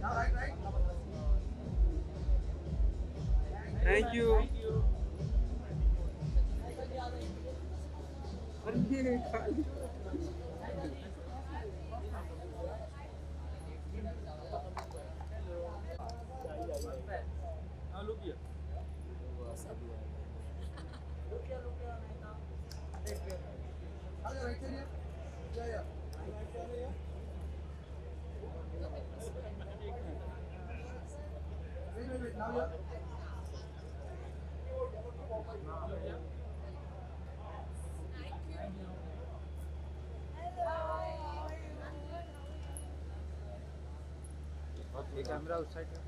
Now right, right. Thank you. Thank you. ये camera उस side में.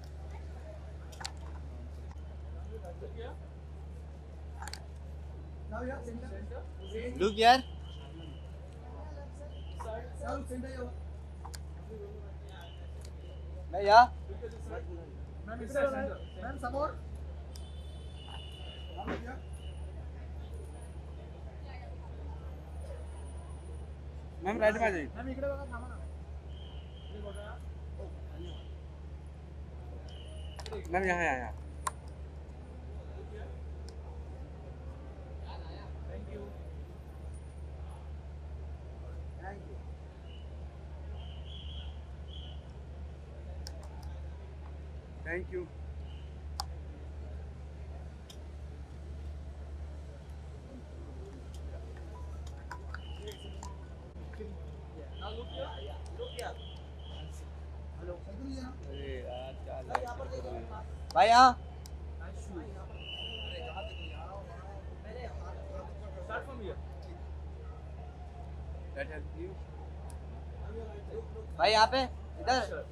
Look here. Center. Look Ma'am right में जाइए मैम इकडे बघा थांबा ना. मैम यहाँ आया हियर That help you. भाई यहाँ पे इधर.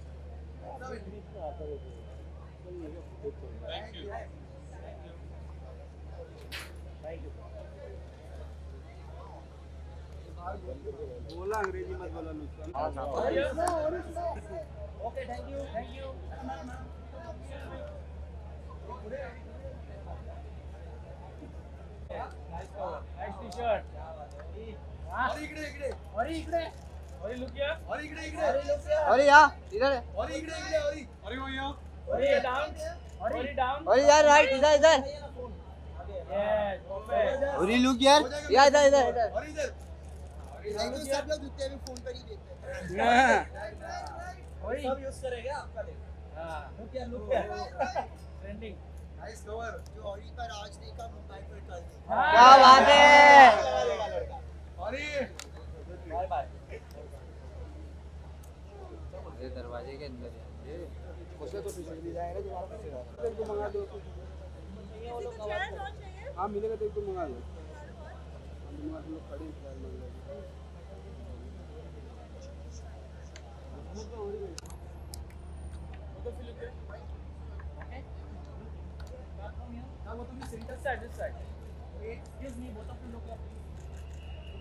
लेफ़्ट साइड थैंक यू बोला अंग्रेज़ी मत बोला। Okay thank you thank you nice T shirt अरे इकडे इकडे अरे इकडे अरे लुक हियर अरे इकडे इकडे। अरे लुक हियर और इधर। अरे इकडे इकडे अरे अरे वो यहाँ अरे डाउन अरे डाउन और यार राइट इधर इधर और लुक यार। या इधर इधर इधर। और इधर। नहीं तो सब लोग जूते भी फ़ोन पर ही देखते हैं। सब यूज़ करेगा आपका ले हाँ। Look here look here trending nice cover जो औरी का राज देखा मोबाइल पर कल क्या बात है। अरे ये दरवाजे के अंदर है उसे तो पीछे जाएगा तुम्हारा पीछे जाएगा एक मंगा दो हाँ मिलेगा तो एक तो मंगा दो हम लोग खड़े फ़िलहाल मंगा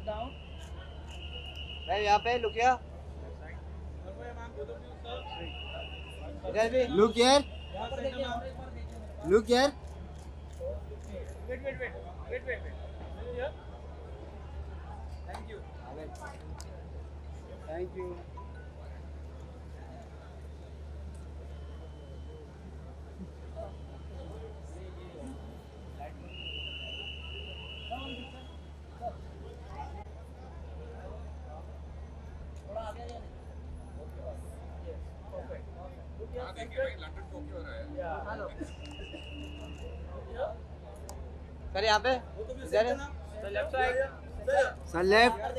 down. मैम यहाँ पे you, sir. इधर भी look here. Look here. Wait, wait, wait. Look here. Thank you. Thank you थोड़ा आगे आइए। Yes, perfect. Look here, center. Yeah. Here. Sir यहाँ पे? इधर. सर लेफ़्ट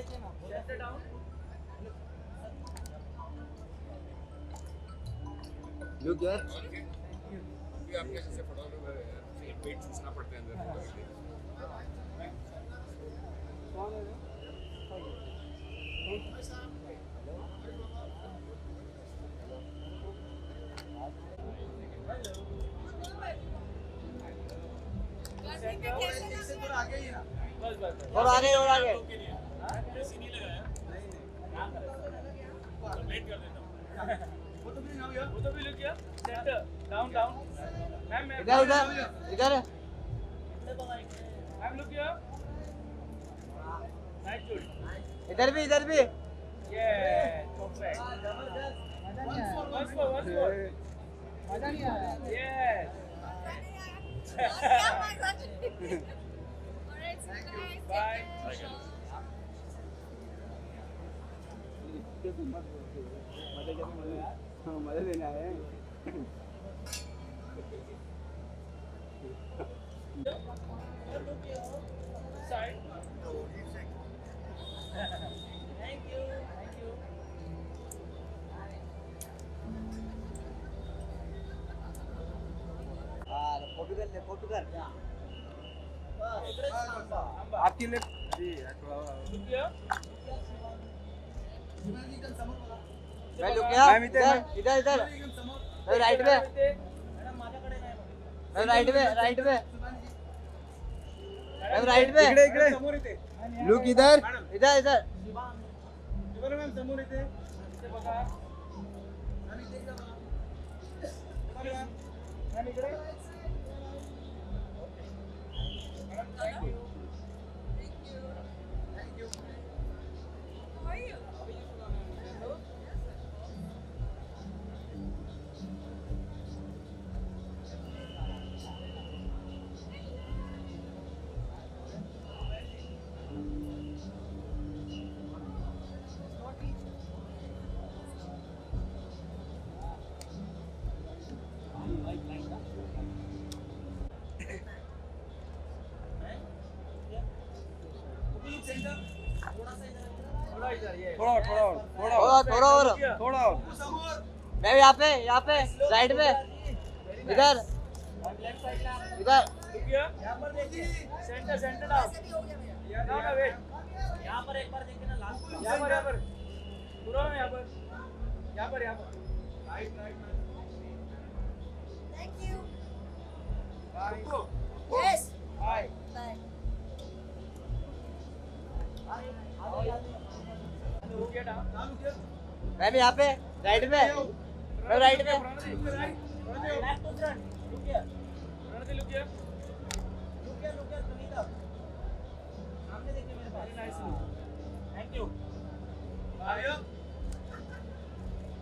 लुक हियर अभी आपके जैसे फोटोग्राफर है पेट चूसना पड़ता है अंदर कौन है? और आगे और आगे तो. इधर इधर इधर. इधर भी इधर भी Yeah, perfect. Once Bye. मज़े हाँ लेने आए हैं. Thank you. You. हाँ फ़ोटो कर ले फ़ोटो कर आपकी मैम इधर, इधर इधर इधर। राइट में राइट में राइट में राइट में इकडे इकडे। लुक इधर। इधर इधर। इसे बघा. थोड़ा और, थोड़ा और, थोड़ा और, थोड़ा थोड़ा और। थोड़ा और। मैं यहाँ पे यहाँ पे राइट में इधर। लेफ़्ट साइड में इधर। here. यहाँ पर देखिए सेंटर सेंटर ना ना वेट यहाँ पर एक बार देखिए ना लास्ट यहाँ पर यहाँ पर। पूरा ना यहाँ पर। यहाँ पर यहाँ पर। Right right thank you bye yes bye bye मैं भी यहाँ पे राइट में मैं राइट में.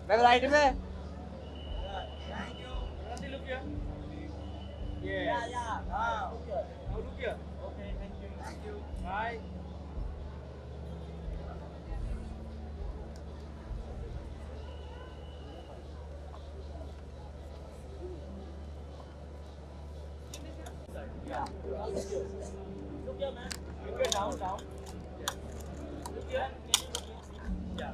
मैं राइट में. Yeah. Yeah, yeah. Ah. Look here. Look here. Okay, thank you. Thank you. Bye. Yeah. Look here, man. Look here, down, down. Look here. Yeah.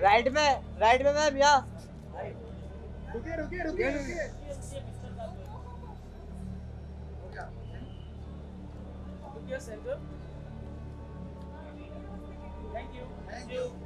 Right में राइट में मैम यहाँ रुकिए रुकिए रुकिए रुकिए Look here, center. Thank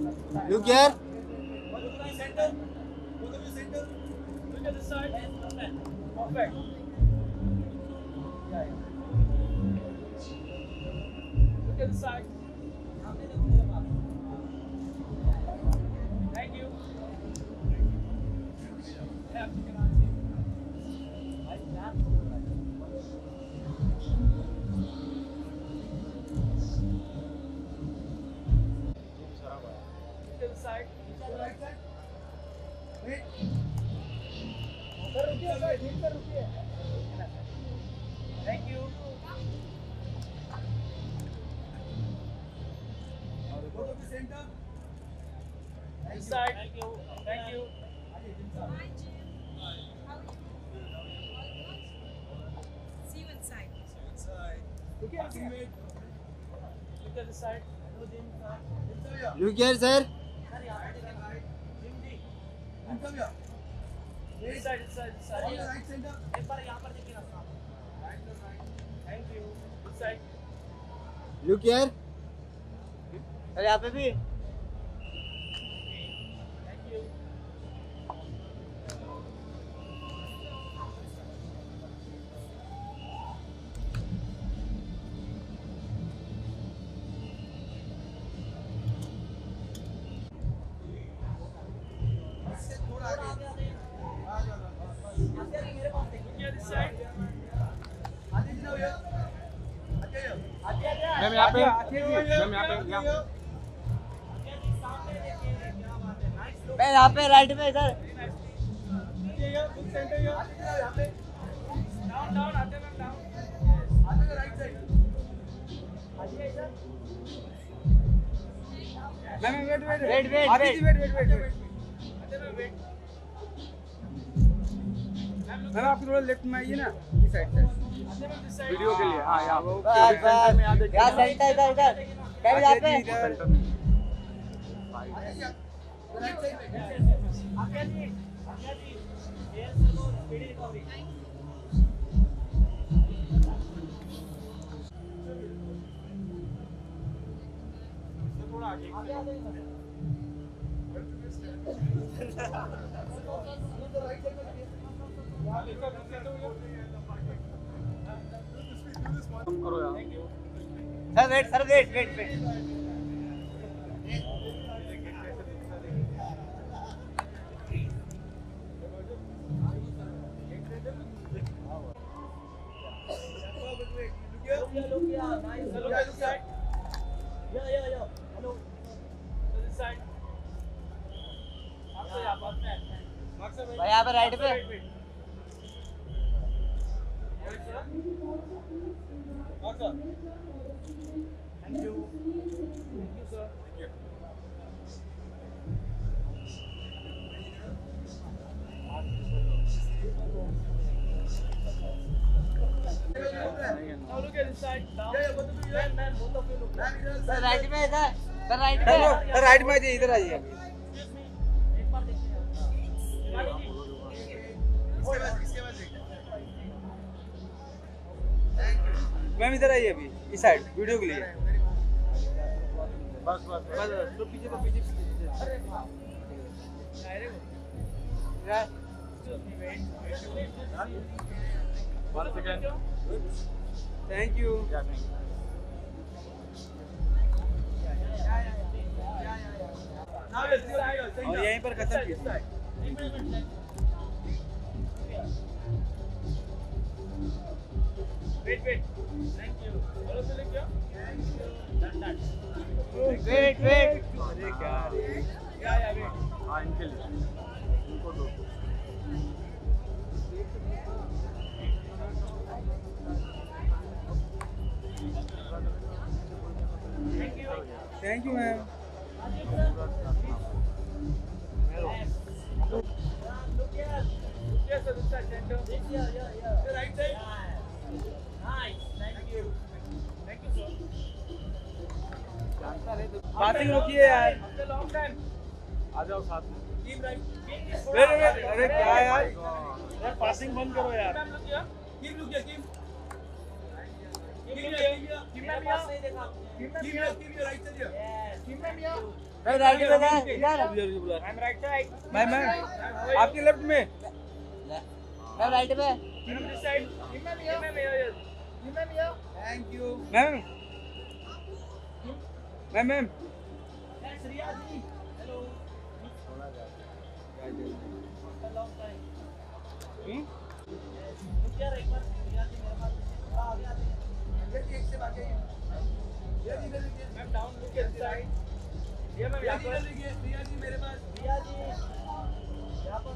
Look here. Center. Center. Look at the side. Perfect. Look at the side. Look here, at the side. This side, this side, this side. एक बार यहाँ पर देखिए ना Thank you. This side. Look here. अरे यहाँ पे भी right में इधर। Down, ma'am wait wait wait wait wait wait wait wait wait ma'am wait. आप थोड़ा लेफ़्ट में आइए ना इस साइड से. वीडियो के लिए हाँ यहाँ। वो बस बस। यहाँ सेंटर इधर इधर। कैम यहाँ पे sir wait sir wait wait wait भाई यहाँ पे राइट पे। तो राइट तो तो में इधर। राइट में राइट में इधर आइए। मैम इधर आइए अभी इस साइड वीडियो के लिए। बस बस। बस तो पीछे तो पीछे थैंक यू और यहीं पर खत्म Wait, wait. Thank you. Follow the link here. Done, done. Wait wait अरे क्या रे Yeah, yeah, wait. हाँ इनके लिए इनको दो Thank you. Thank you ma'am Look here. Look here, sir. This side, center. This here, yeah, yeah. The right side. Nice. Passing रोकिए यार. आ जाओ साथ में. अरे अरे अरे क्या यार? यार पासिंग बंद करो यार। कीप कीप कीप कीप नहीं देखा कीप कीप राइट कीप मैं राइट में I am right side ma'am ma'am आपके लेफ़्ट में मैं राइट में this side keep ma'am here keep here thank you ma'am ma'am ma'am Riya ji मेरे पास हाँ, आगे आते हैं। ये जी एक से बाकी है। रिया जी यहाँ पर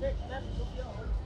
देखिए ma'am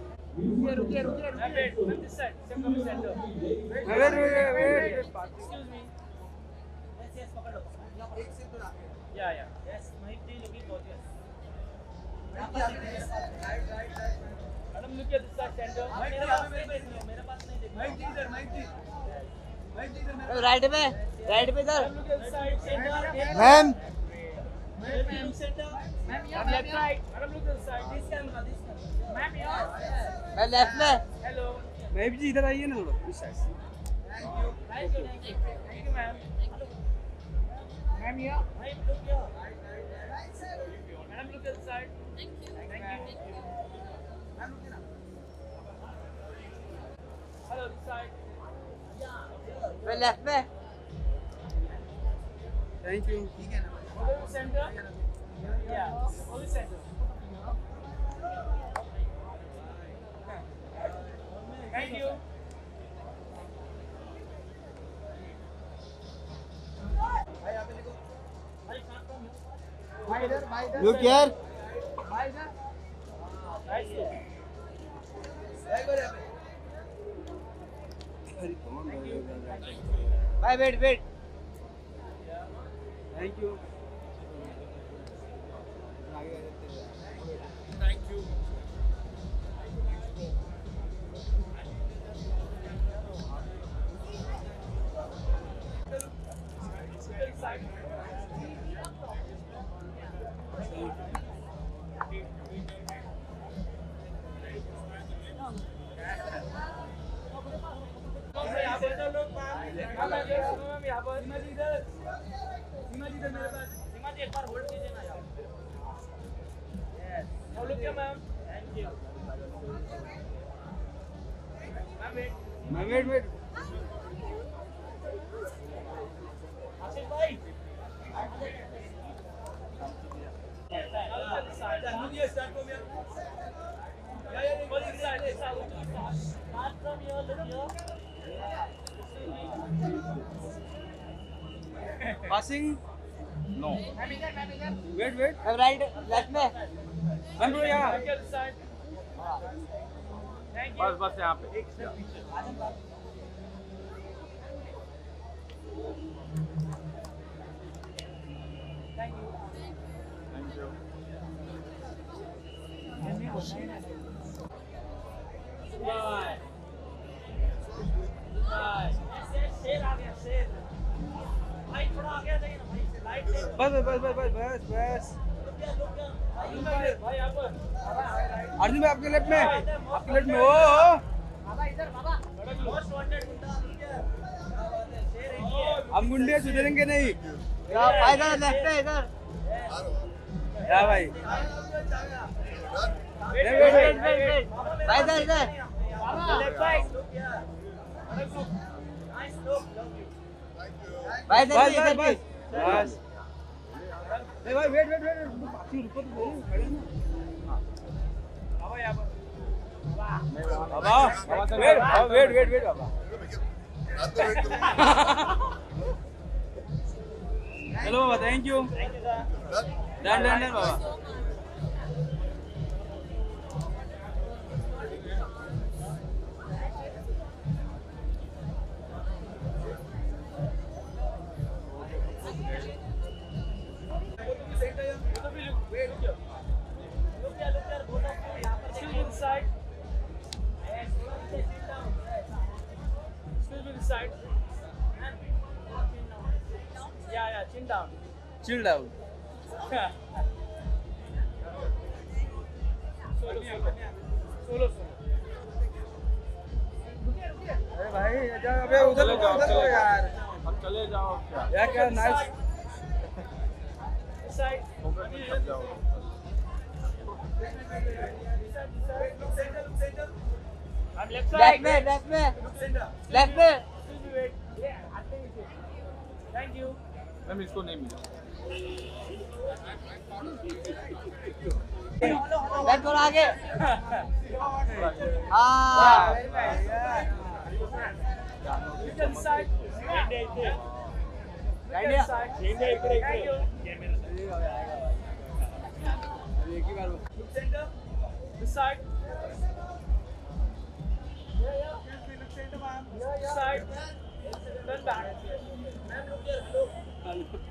ma'am you ma'am you रुकिए रुकिए। रुकिए ma'am wait ma'am this side same come centre wait wait wait wait excuse me yes yes पकड़ लो एक से दो या। Yeah yes Mahit ji looking gorgeous madam look at this side centre मेरे पास मेरे पास मेरे पास नहीं देखो। जी इधर जी इधर मैं राइट में राइट इधर। This side centre ma'am ma'am centre ma'am right madam look at this side this camera this ma'am मैं लेफ़्ट में। हेलो मैम जी इधर आइए ना थोड़ा इस side thank you thank you thank you ma'am ma'am ma'am look at side thank you thank you ma'am look hello this side मैं left में। Thank you Go to the center. Yeah, go Thank you. Look here. Bye, wait, wait. Thank you. Passing? No. Wait, wait. Right, left me. Come here. बस बस यहाँ पे। Thank you bye bye शेर आ गया शेर भाई थोड़ा आगे आ जाइए ना भाई से लाइट दे बस बस बस बस बस बस। अर्जुन भाई आपके लेफ़्ट में? आपके लेफ़्ट में। ओ क्या है ही है हम गुंडे सुधरेंगे नहीं। भाई इधर लेफ़्ट में इधर। या भाई। भाई इधर। भाई बस। बस बस नहीं भाई वेट वेट वेट रुको तो सही, खड़े ना बाबा यहाँ पर। बाबा वेट बाबा, वेट वेट वेट बाबा। चलो बाबा thank you thank you sir done done done Baba. Chill down Solo, solo. Solo, solo. अरे भाई जा अबे उधर उधर। यार अब चले जाओ क्या यार क्या नाइस तो चले जाओ लेफ़्ट. में लेफ़्ट में लेफ़्ट में. Thank you. मैम इसको नहीं मिला लेफ़्ट और आगे हाँ Look at the side. Right there, there. Look at the side. Thank you. एक ही बार Look center. This side. Yeah, yeah. Look center, ma'am. This side. Turn back. Ma'am, look here. Look.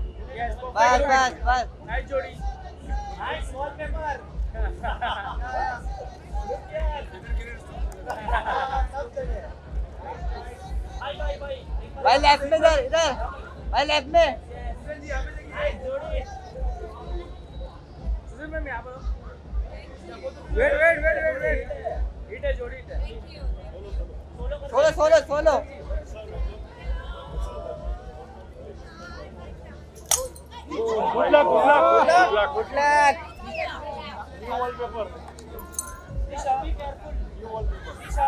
बस बस बस। Nice जोड़ी। Nice bye भाई left में इधर इधर। भाई लेफ़्ट में। Wait wait wait wait wait hit है जोड़ी हिट है। Solo solo solo good luck good luck good luck Disha be careful Disha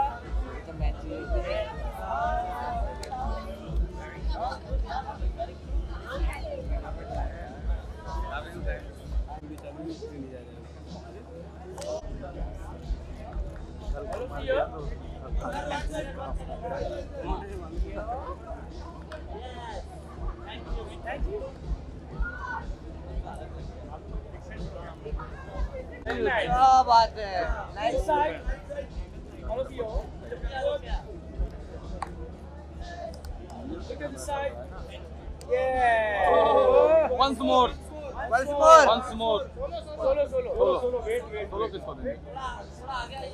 Follow here. Thank क्या बात है This nice side. All of you. Look at this side. Yeah. Once more Once more. Once more Solo, solo. Solo, solo. Wait, wait. Solo किसको देंगे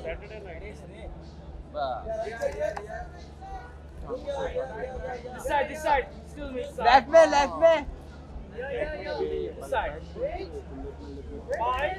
Saturday night. बस This side, this side. Excuse me. This side. Left में left में Yeah, yeah, yeah. This side. Five.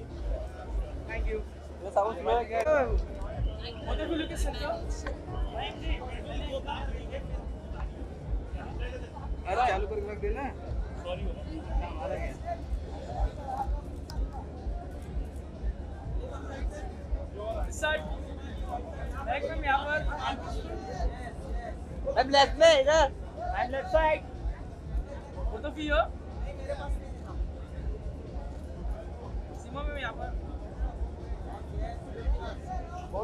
चालू करके रख देना यहाँ पर. मैम लेफ़्ट में इधर And left side. Both of you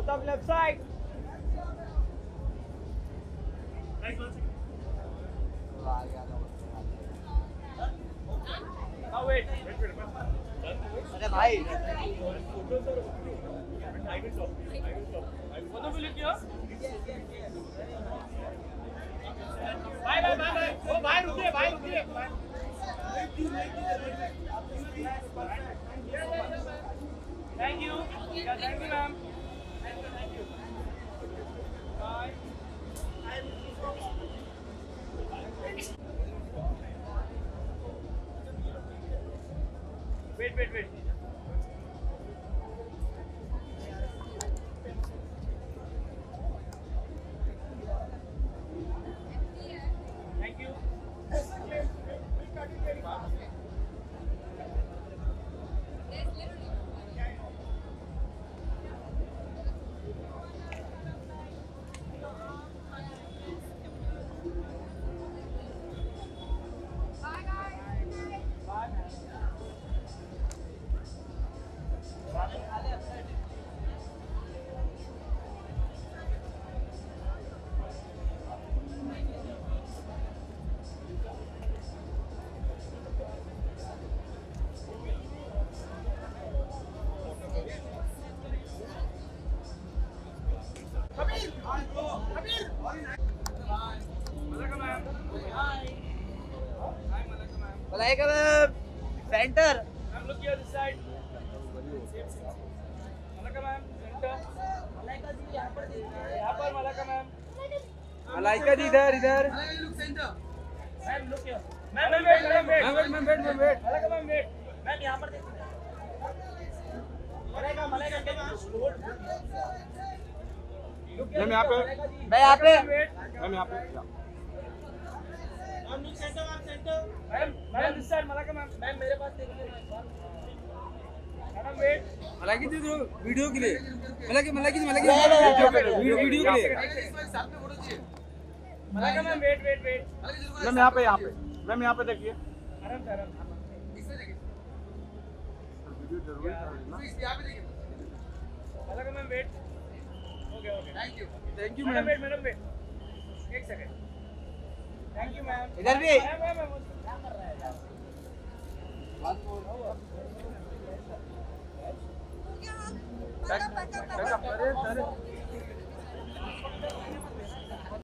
Of left side. Now wait. अरे भाई Both of you look here. Bye bye bye bye. Oh bye रुकिए bye रुकिए. Thank you. Thank you, ma'am. Wait, wait, इधर इधर look here. Ma'am, ma'am, wait, ma'am, wait. Ma'am wait ma'am wait ma'am wait Malaka ma'am, wait. Ma'am, यहाँ पर देखो. Hold? Look here, ma'am यहाँ पे. मैं यहाँ पे. मैम यहाँ पे Ma'am, look center, ma'am, center. Ma'am, ma'am, this side, Malaka ma'am. Ma'am, मेरे पास देखो. Madam, wait. मलाइका जी तो वीडियो के लिए नहीं, नहीं, नहीं, वीडियो के लिए वीडियो के लिए Malaka मैम यहाँ पे यहाँ पे मैम यहाँ पे देखिए ma'am, wait. Okay, okay. Thank you. Thank you ma'am. एक. Thank you, ma'am. इधर भी. क्या कर रहा है यार?